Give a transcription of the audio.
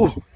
Ooh.